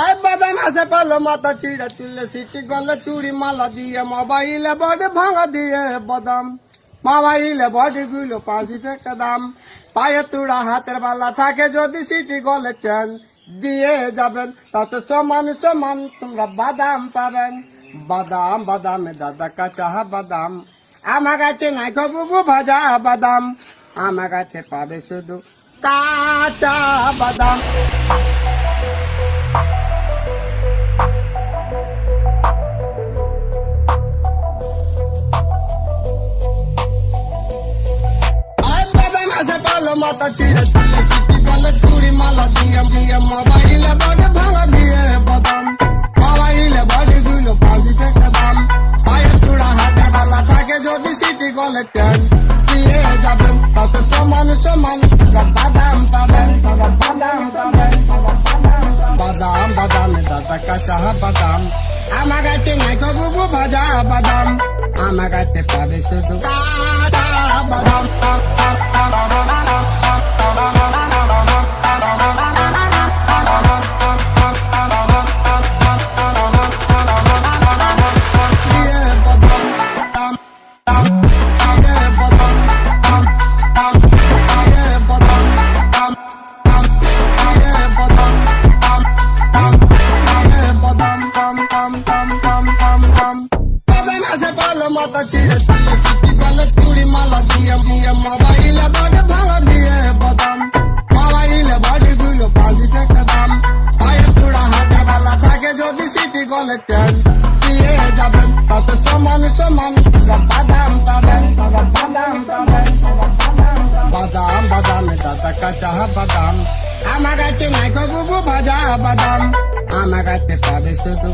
আয় বাদাম আছে পালো, মাথা চিড়া তুললে সিটি গলে চুড়ি মালা দিয়ে, মোবাইলে বডি ভাঙা দিয়ে বাদাম। মোবাইলে বডি গুলো পাঁচি টাকা দাম। পায়ে তুড়া হাতের বালা থাকে যদি সিটি গলে চেন, দিয়ে যাবেন, তাতে সমান সমান তোমরা বাদাম পাবেন। বাদাম, বাদামে দাদা কাঁচা বাদাম। আমার কাছে নাই বুবু ভাজা বাদাম। আমার কাছে পাবে শুধু কাঁচা বাদাম। পালো মাথা ছিঁড়ে তুলে সিটি গলে চুড়ি মালা দিয়ে দিয়ে মোবাইলে বডি ভাঙা দিয়ে বাদাম, মোবাইলে বডি গুলো পাঁচি টাকা দাম পায়ের চূড়া হাতে বালা থাকে যদি সিটি গলে চেন দিয়ে যাবেন তাতে সমান সমান বাদাম পাবেন বাদাম পাবেন বাদাম বাদামে দাদা কাঁচা বাদাম। আমার কাছে নাই তো বুবু ভাজা বাদাম। আমার কাছে পাবে শুধু বাদাম। মাথা ছিঁড়ে তুলে সিটি গলে চুড়ি মালা দিয়ে দিয়ে মোবাইলে বডি ভাঙা দিয়ে বাদাম মোবাইলে বডি গুলো পাঁচি টাকা দাম পায়ের চূড়া হাতে বেলা থাকে যদি সিটি গলে চেন দিয়ে যাবেন তাতে সমান সমান বাদাম পাবেন বাদাম বাদাম বাদামে দাদা কাঁচা বাদাম আমার কাছে নাই বুবু ভাজা বাদাম আমার কাছে পাবে শুধু